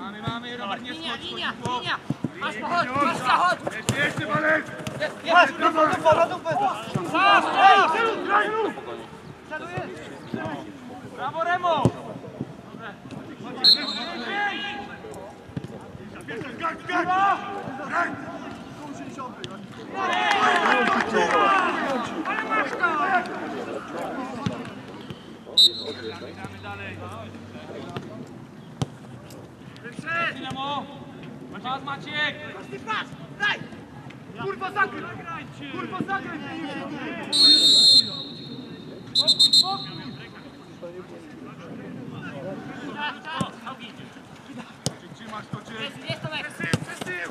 Mamy, mamy, Robert, nie schodź, Linia, linia, masz pochodź, masz zachód! Jeszcze walec! Masz, Rufo, Rufo, Rufo! Sam, sam, Brawo, Remo! Gag, gag! Gag! 160! Pas Maciek! Prosty pas! Daj! Kurwa zagraj! Kurwa zagraj! Spokój, spokój! Trzymasz to cię! Przez tył, przez tył!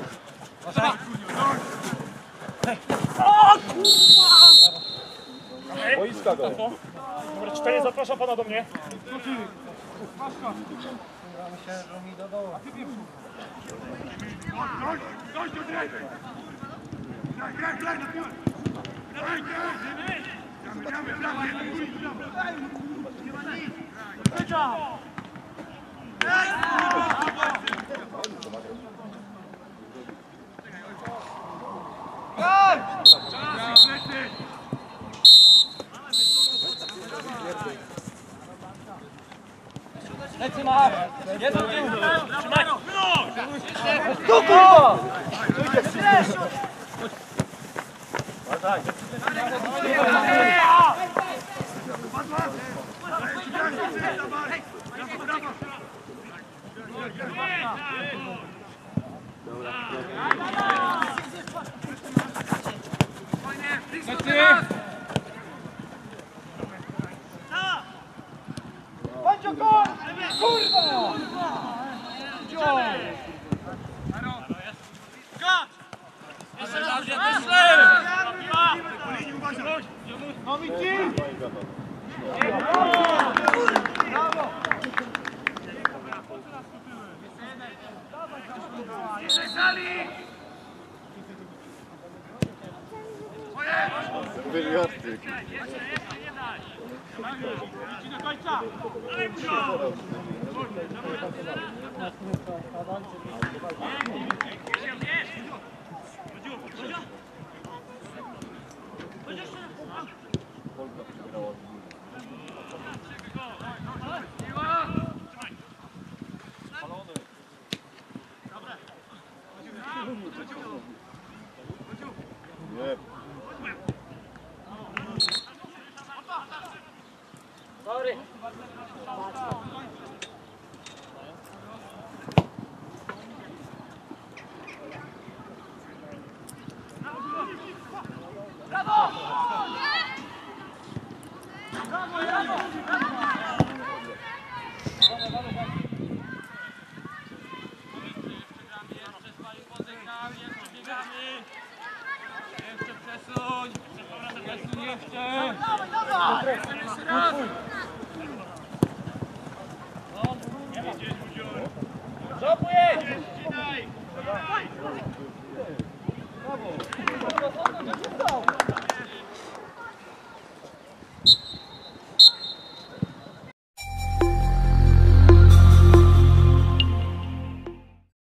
O kurwa! Boiska go. Numer 4, zapraszam pana do mnie. Chodź, chodź Lecy ma! Jeden tył! Trzymaj! Jeszcze raz, Wywiadki. Idź do końca! Nie. Sorry. Jeszcze przesuń! Przesuń jeszcze! Jeszcze raz!